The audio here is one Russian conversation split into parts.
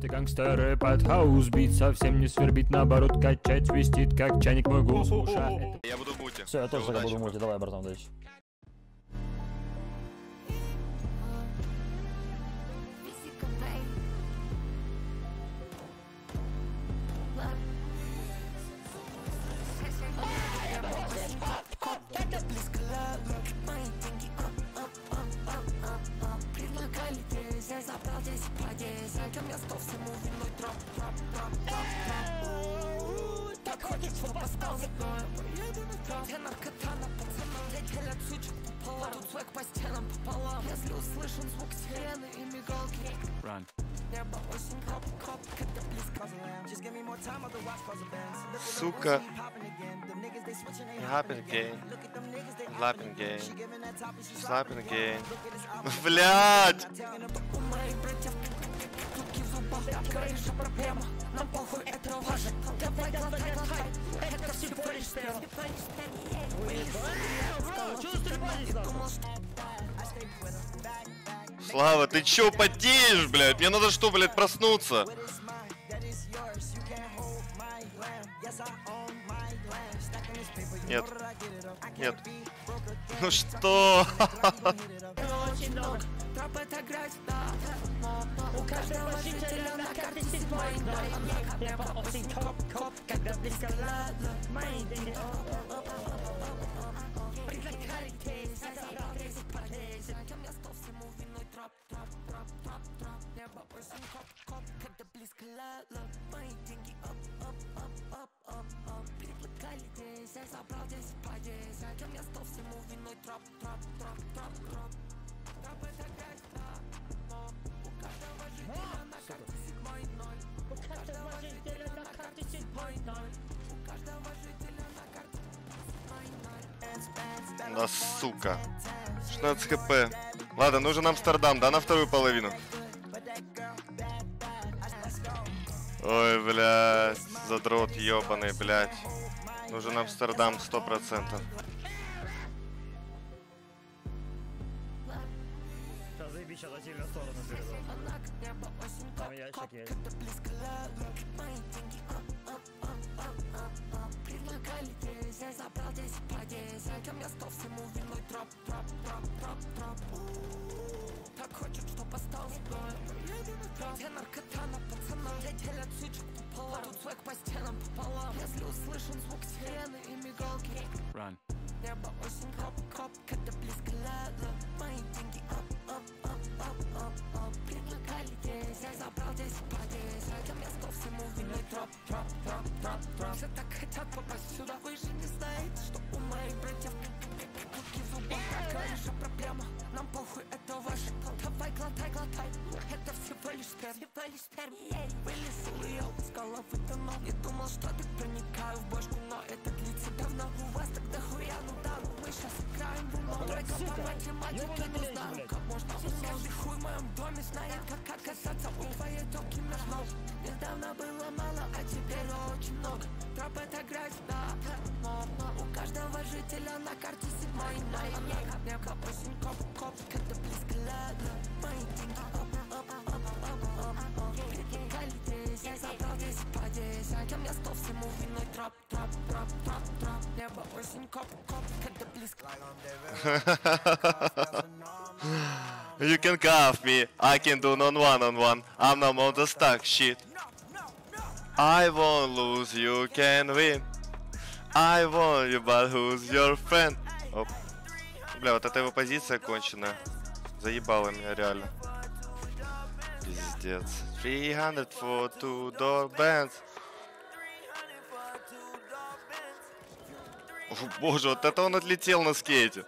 Ты гангстеры под хаус бит Совсем не свербит, наоборот качать свистит Как чайник мой голос в ушах Я буду в муте. Все, я тоже буду в муте. Давай, братан, дальше. Здесь, я забрал 10 по 10 А я остался мувиной троп, троп, троп, троп, троп. Так хочет, чтоб остался мной Поеду на троп, я наркотана, пацанам Летели от сучек пополам. Тут свек по стенам пополам. Если услышан звук сирены и мигалки. Run. Сука. Братьев Круги в зубах, говоришь, что проблема Слава, ты чё потеешь, блядь? Мне надо что, блядь, проснуться? Нет. Нет. Ну что? Да сука. 16 хп. Ладно, нужен Амстердам, да, на вторую половину? Ой, блядь, задрот ебаный, блядь. Нужен Амстердам перейду. Небо осень, Там ящик есть. Я забрал 10 по 10 Я остался мувиной троп, троп, троп, троп, троп. Так хочет, чтоб остался мной Поеду на троп Я сучек пополам. Тут свек по стенам пополам. Если услышан звук сирены и мигалки. Run. Небо осень, хоп, хоп, когда близко ладно Мои деньги, оп, оп, оп, оп, оп, оп. Предлагали здесь, я забрал 10 по 10 Я остался мувиной троп, троп, троп, троп, троп. Все так хотят попасть сюда, Нам похуй, это ваше всего лишь сперм, всего лишь сперм Вылез уел, с головы дно Не думал, что так проникаю в бошку Но это длится давно. У вас тогда хуя, ну да, ну мы сейчас играем в уно. Тройка по математике, ну знаю, как можно Каждый хуй в моем доме знает, как отказаться У твоей токи наш нос Недавно было мало, а теперь очень много. Троп это грязь, да Но, но у каждого жителя на карте седьмой. Ноль Небо осень, коп, коп, когда близко ладно. Мои деньги, оп, 10 Я остался мувиной троп, троп, троп, троп, троп Небо осень, коп, коп, когда близко You can cuff me, I can do non one on one. I'm not on the stuck shit. I won't lose, you can win. I want you, but who's your friend? Оп. Бля, вот эта его позиция конченая. Заебала меня реально. Пиздец. 300 for two door bands. О, боже, вот это он отлетел на скейте.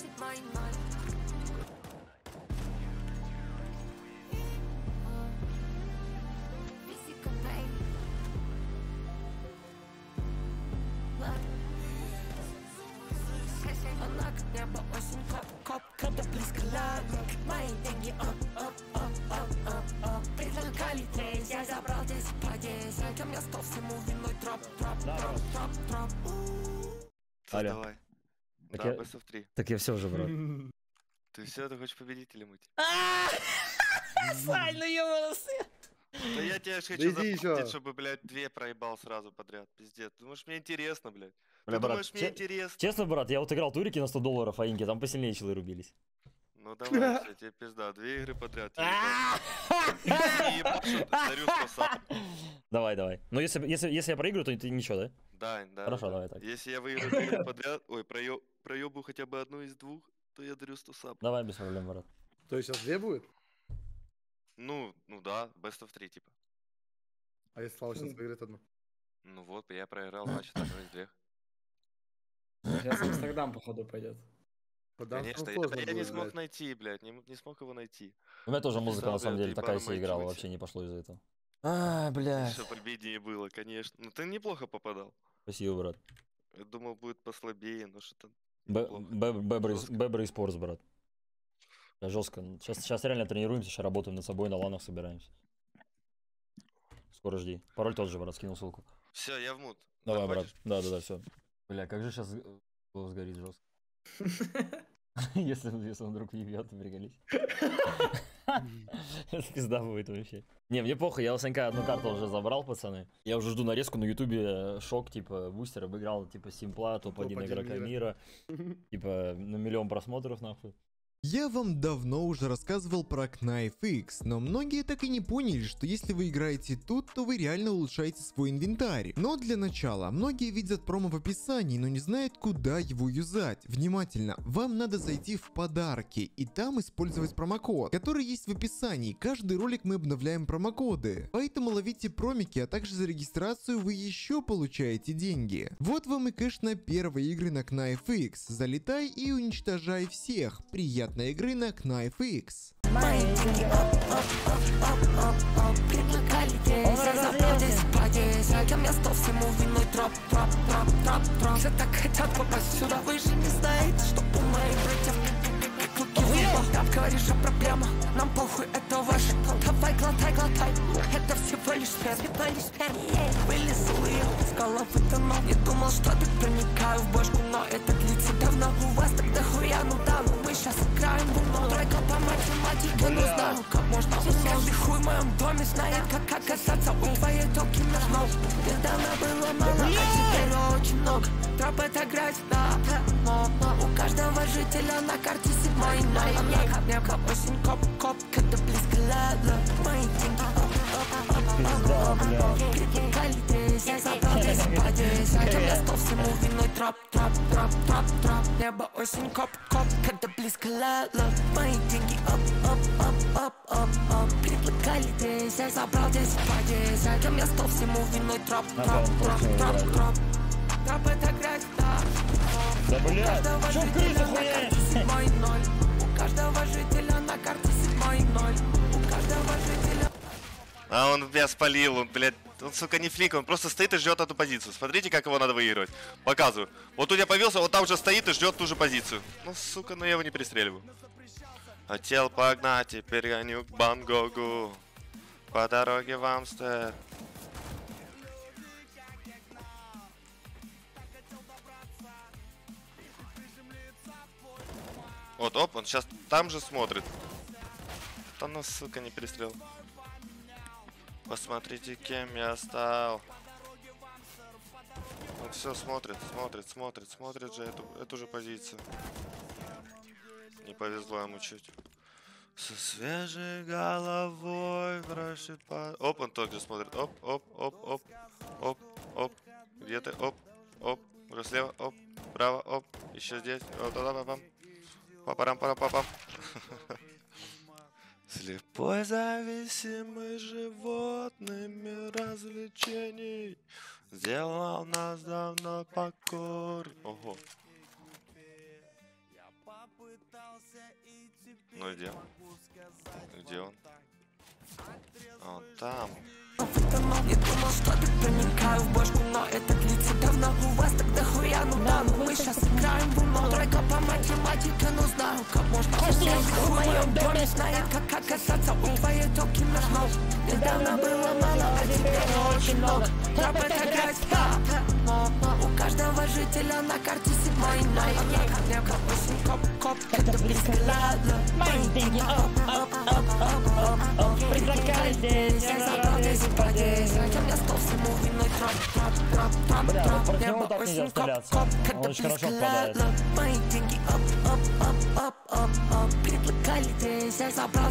седьмой ноль 10 Я остался мувиной троп, троп, троп, троп, троп Ты Алло. Давай. Так Да, я- best of. Так я все уже, брат. Ты все, ты хочешь победителем идти? Сань, ну ёбаный Да я тебя ж хочу запустить, чтобы, блядь, две проебал сразу подряд. Пиздец. Ты думаешь, мне интересно, блядь? Бля, Ты брат, думаешь, мне интересно? честно, брат, я вот играл турики на 100 долларов, а инки, там посильнее челы рубились. Ну давай, всё, тебе пизда. Две игры подряд. тебе ебать. Если не ебашу, то дарю 100 сам. Давай, давай. Ну, если, если, если я проиграю, то ты ничего, да? Да, да. Хорошо, да. давай так. Если я выиграю две игры подряд, ой, проебу хотя бы одну из двух, то я дарю 100 сам. Давай, без проблем, брат. То есть сейчас две будет? Ну, ну да, best of 3, типа. А если Слава сейчас выиграет одну? Ну вот, я проиграл, значит, одну из двух. Сейчас Амстердам, походу, пойдет. Конечно, я, я не смог блядь. найти, блядь, не, не смог его найти. У меня тоже музыка, на самом блядь, деле, такая себе играла, вообще не пошло из-за этого. А, бля. Что победе было, конечно. Ну ты неплохо попадал. Спасибо, брат. Я думал, будет послабее, но что-то Б- неплохо. Беб- Бебры из- Жёстко. Бебры и спортс, брат. Жестко. Сейчас, сейчас реально тренируемся, сейчас работаем над собой, на ланах собираемся. Скоро жди. Пароль тот же, брат, скинул ссылку. Все, я в мут. Давай, брат. Заходишь? Да, да, да, все. Бля, как же сейчас голос горит жестко. Если, если он вдруг въебет, приколись. Это пизда будет вообще. Не, мне похуй, я у Санька одну карту уже забрал, пацаны. Я уже жду нарезку на ютубе, э, шок, типа, бустер обыграл, типа, Симпла, топ-1 Топ-1 игрока мира. Типа, на миллион просмотров, нахуй. Я вам давно уже рассказывал про Knife X, но многие так и не поняли, что если вы играете тут, то вы реально улучшаете свой инвентарь. Но для начала, многие видят промо в описании, но не знают, куда его юзать. Внимательно, вам надо зайти в подарки и там использовать промокод, который есть в описании. Каждый ролик мы обновляем промокоды. Поэтому ловите промики, а также за регистрацию вы еще получаете деньги. Вот вам и кэш на первые игры на Knife X. Залетай и уничтожай всех. Приятной игры на Knife X. Мои деньги оп, оп, оп, оп, оп, оп Предлагали здесь, я забрал здесь, здесь кем я стал всему виной троп, троп, троп, троп, троп Все так хотят попасть сюда, вы же не знаете, что у моих братьев зубах Там говоришь о проблемах, нам похуй, это ваше Давай, глотай, глотай, это всего лишь сперм, всего лишь сперм Вылез уехал с головы давно Не думал, что так проникаю в бошку, но это длится давно У вас так дохуя, ну да, ну мы сейчас играем в уно Математике, ну знаю, как можно Каждый хуй в моем доме знает, как оказаться у твоей токи меж ног. Недавно было мало, а теперь очень много. Троп это да, но, У каждого жителя на карте седьмой ной Небо, небо, осень, коп, коп, когда близко лето Мои деньги, оп, оп, оп, оп, оп, оп Предлагали здесь, я забрал здесь, здесь кем я стал всему виной троп, троп, троп, троп, троп Небо, осень, коп, коп, когда близко лето Мои деньги, оп, оп, оп, оп, оп, оп Предлагали здесь, я забрал здесь, кем я стал всему виной троп, троп, троп, троп, троп Троп это грязь, да Да, блядь, чё седьмой ноль У каждого жителя на карте седьмой ноль У каждого жителя А он меня спалил, он, блядь, он, сука, не флик, он просто стоит и ждет эту позицию. Смотрите, как его надо выигрывать. Показываю. Вот тут я появился, вот там уже стоит и ждет ту же позицию. Ну, сука, ну я его не пристреливаю. Хотел погнать, теперь гоню к Бангогу. По дороге в Амстер. Вот, оп, он сейчас там же смотрит. Да ну, сука, не перестрел. Посмотрите, кем я стал. Он все смотрит, смотрит, смотрит, смотрит же эту, эту же позицию. Не повезло ему чуть. Со свежей головой прошит по... Оп, он тоже смотрит. Оп, оп, оп, оп, оп, оп. Где ты? Оп, оп. Уже слева, оп. Право, оп. Еще здесь. Оп, да, да, пам. Папарам, пара, папам. Слепой зависимый животными развлечений Сделал нас давно покор. Ого. Ну где? он? Где он? Он там. Не думал, что так проникаю в бошку, но это длится давно У вас тогда хуя, ну да, ну мы сейчас играем в Тройка по математике, но знаю, как можно Каждый в моем доме знает, как оказаться у твоей токи нужно Недавно было мало, а теперь очень много Троп это грязь, У каждого жителя на карте седьмой найм Небо осень, коп, коп, это близко ладно Мои деньги, оп, оп, оп, оп, оп, оп Предлагали здесь, я забрал здесь и подесь Я стол всему Бля, вот него Небо так нельзя стреляться. Он очень хорошо попадает. Предлагали забрал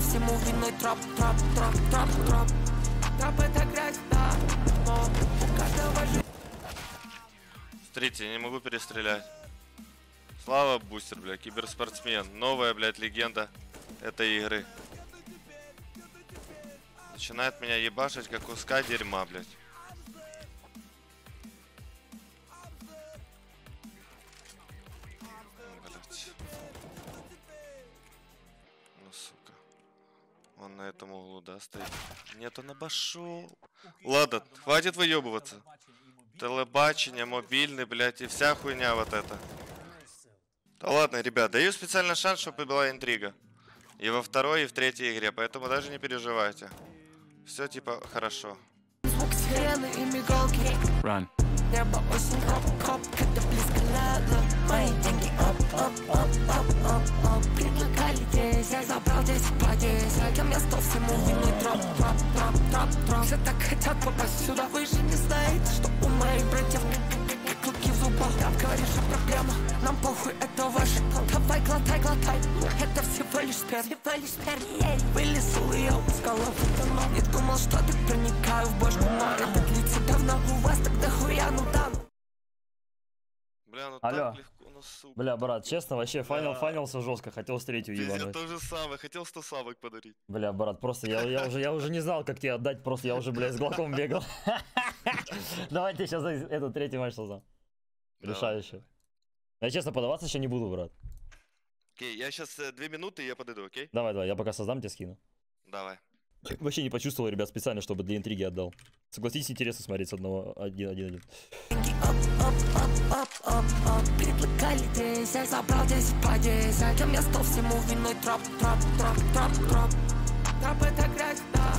всему виной это грязь, да, но у каждого жителя Смотрите, я не могу перестрелять. Слава Бустер, бля, киберспортсмен. Новая, блядь, легенда этой игры. Начинает меня ебашить, как куска дерьма, блядь. Блядь. Ну. Он на этом углу, да, стоит? Нет, он обошел. Ладно, хватит выебываться. Телебачение, мобильный, блядь, и вся хуйня вот эта. Да ладно, ребят, даю специально шанс, чтобы была интрига. И во второй, и в третьей игре, поэтому даже не переживайте. Все типа хорошо. звук сирены и мигалки. Run. Небо осень, хоп, хоп, когда близко ладно Мои деньги, оп, оп, оп, оп, оп, оп. Предлагали здесь, я забрал здесь и подесь Я мне стол всему виной троп, троп, троп, троп, троп. Все так хотят попасть сюда, вы же не знаете, что у моих братьев как клыки в зубах Там говоришь о проблемах, нам похуй, это ваше Давай, глотай, глотай, это всего лишь спер Всего лишь спер, Вылезу и я с головы давно Не думал, что так проникаю в бошку Но это длится давно, у вас тогда хуя, ну да, ну Бля, ну Алло. так легко, ну сука. Бля, брат, честно, вообще фанил, Бля. фанился жестко, хотел встретить уебануть. то же самое, хотел 100 самок подарить. Бля, брат, просто я, я, уже, я уже не знал, как тебе отдать, просто я уже, бля, с глоком бегал. Давайте сейчас этот третий матч создам. Решающий. Я честно подаваться еще не буду, брат. Окей, я сейчас две минуты, и я подойду, окей? Давай, давай, я пока создам, тебе скину. Давай. Вообще не почувствовал, ребят, специально, чтобы для интриги отдал. Согласитесь, интересно смотреть с одного один, один, один. оп, оп, оп, оп, оп Предлагали здесь, я стол всему виной троп, троп, троп, троп, троп Троп это грязь, да,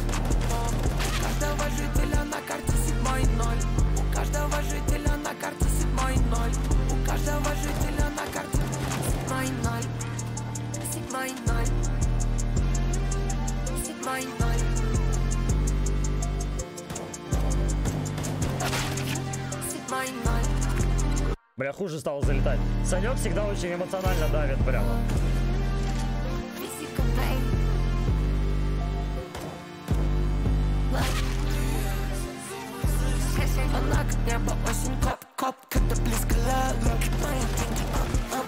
Бля, хуже стало залетать. Санек всегда очень эмоционально давит прямо.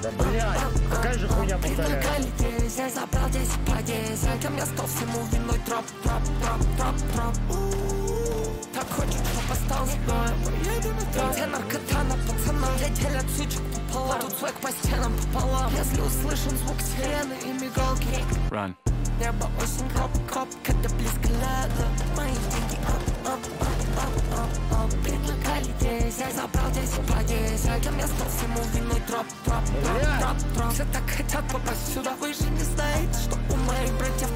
Да блядь, какая же хуйня троп Так хочет, я поеду на троп Где наркотана, пацана, я делят сучек пополам. Тут свек по стенам пополам. Если услышан звук сирены и мигалки. Run. Небо осень, хоп, хоп, когда близко ладно Мои деньги, оп, оп, оп, оп, оп, оп. Предлагали здесь, я забрал здесь и подесь Я мне стол всему виной троп, троп, троп, троп, троп. Все так хотят попасть сюда, вы же не знаете, что у моих братьев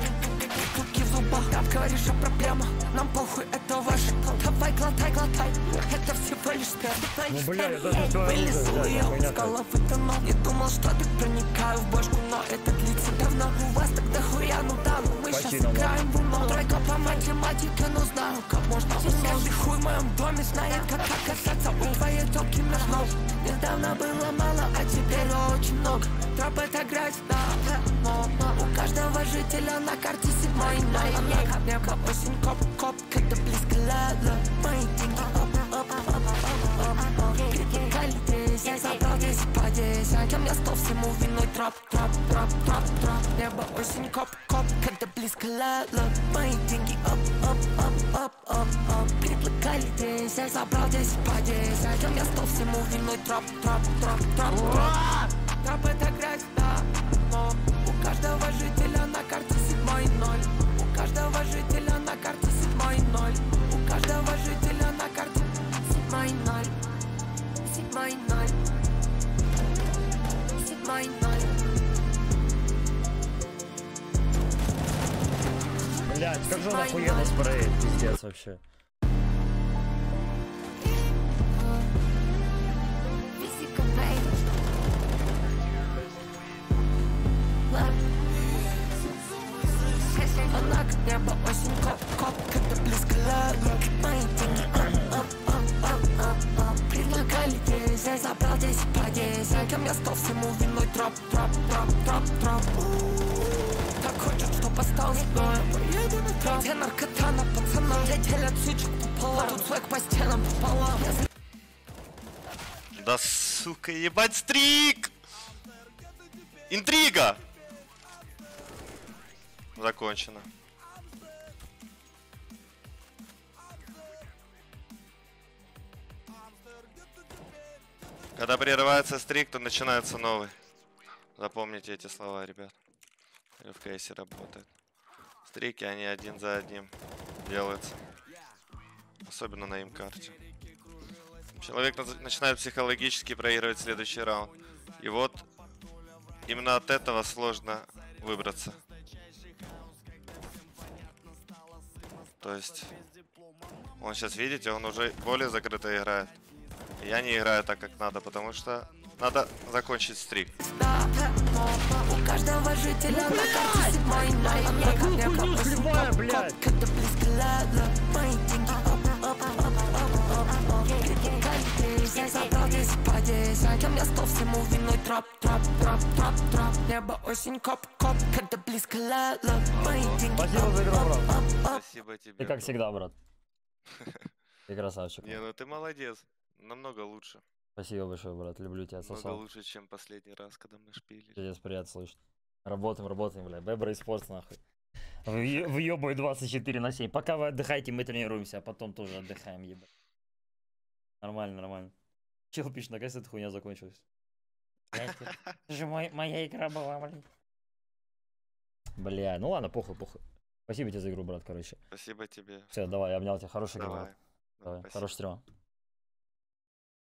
зубах Там говоришь о проблемах, нам похуй, это ваше Давай, глотай, глотай, это всего лишь спер Ну, бля, оружие, я да, хуйня с головы давно Не думал, что так проникаю в бошку, но это длится давно. У вас тогда хуя, ну да, ну мы сейчас играем в уно. Тройка по математике, но знаю, как можно Каждый хуй в моем доме знает, как оказаться у твоей токи меж ног. Недавно было мало, а теперь очень много. Троп это грязь, У каждого жителя на карте седьмой как небо, осень, коп, коп, когда близко ладно Мои деньги, оп, оп, оп, оп, Предлагали здесь, я забрал здесь и подесь Я мне стол всему виной троп, троп, троп, троп, троп. Небо, осень, коп, коп, когда близко ладно Мои деньги, оп, оп, оп, оп, оп, оп. Предлагали здесь, я забрал здесь и подесь Я мне стол всему виной троп, троп, троп, троп, троп. Троп это грязь, вообще. Физика, baby. Ла- Она к небу осень, коп, коп, когда близко лето Мои деньги, ап, ап, ап, ап, ап, ап. Предлагали 10, забрал 10 по 10 место всему виной троп, троп, троп, троп, троп Так хочет, чтоб остался Поеду на троп Где наркотана, пацанам Я делят сучек пополам Тут свек по стенам пополам Да сука, ебать стрик! Интрига! Закончено. Когда прерывается стрик, то начинается новый. Запомните эти слова, ребят. В кейсе работает. Стрики, они один за одним делаются. Особенно на им карте. Человек начинает психологически проигрывать следующий раунд. И вот именно от этого сложно выбраться. То есть, он сейчас, видите, он уже более закрыто играет. Я не играю так, как надо, потому что надо закончить стрик. У каждого жителя Я как Какую я хуйню как сливаю, коп, блядь? коп, Когда близко лето Мои деньги оп, оп, оп, оп, оп, оп Предлагали 10, забрал 10 по 10 место всему виной троп, троп, троп, троп, троп Небо осень, коп, коп Когда близко лето Мои деньги Спасибо за игру, брат. Спасибо тебе. Ты как всегда, брат. Ты красавчик. Не, ну ты молодец. Намного лучше. Спасибо большое, брат. Люблю тебя, сосал. лучше, чем последний раз, когда мы шпили. Пиздец, приятно слышать. Работаем, работаем, бля. Бебра и спорт, нахуй. Въебаю 24 на 7. Пока вы отдыхаете, мы тренируемся, а потом тоже отдыхаем, ебать. Нормально, нормально. Чел пишет, наконец эта хуйня закончилась. Это же мой- моя игра была, блин. Бля, ну ладно, похуй, похуй. Спасибо тебе за игру, брат, короче. Спасибо тебе. Все, давай, я обнял тебя. Хороший игра, Давай. брат. Давай, Спасибо. хорошего стрима.